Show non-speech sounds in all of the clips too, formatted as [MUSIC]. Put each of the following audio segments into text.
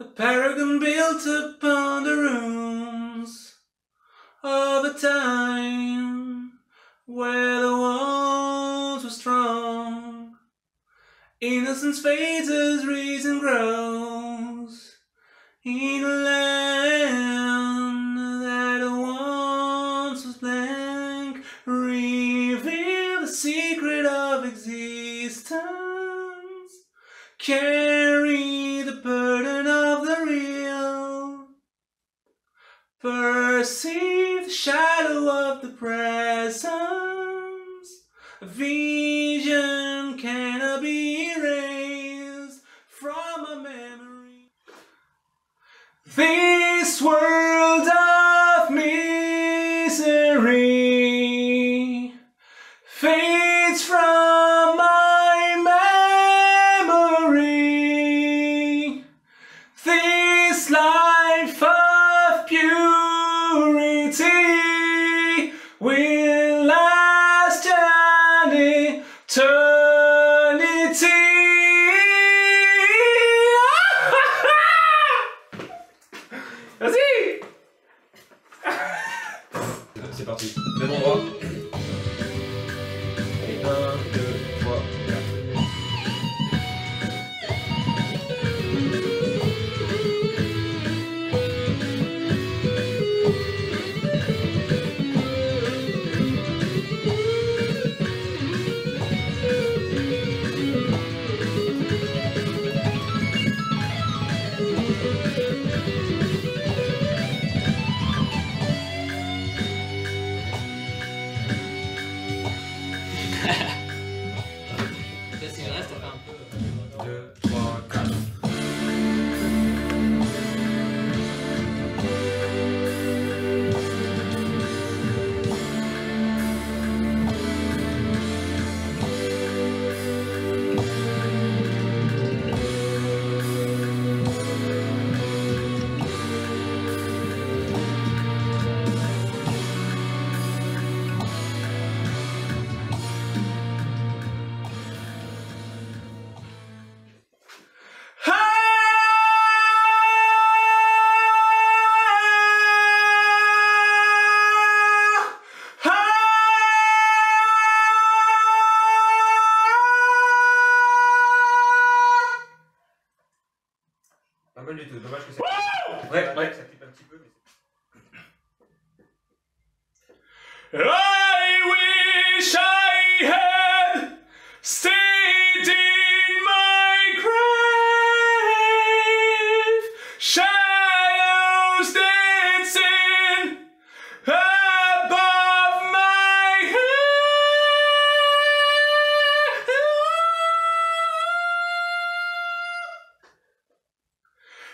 A paragon built upon the ruins of a time where the walls were strong. Innocence fades as reason grows in a land that once was blank. Reveal the secret of existence. Carry presence. Vision cannot be erased from a memory. This world [LAUGHS] Vas-y C'est parti. Même endroit. Dommage que ça. Ouais, ouais, ça clip un petit peu, mais c'est. I wish I had stayed in my grave,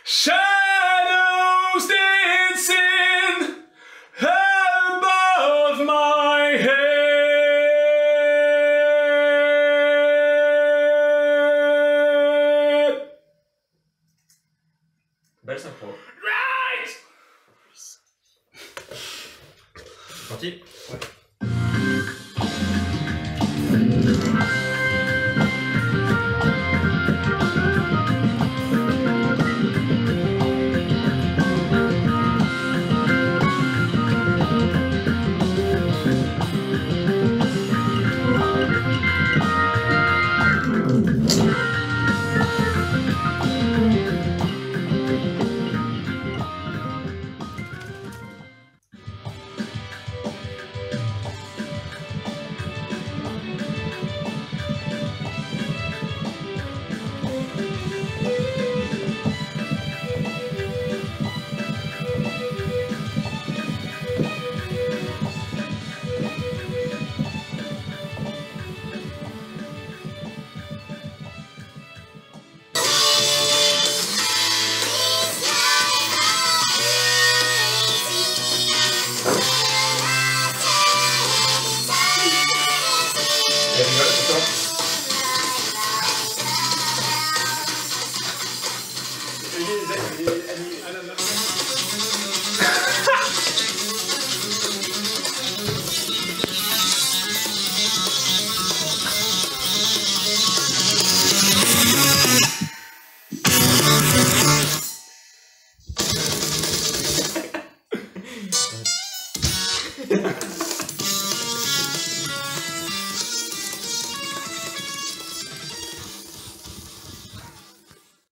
Shadows dancing above my head. Belle synchro. Right! Parti Thank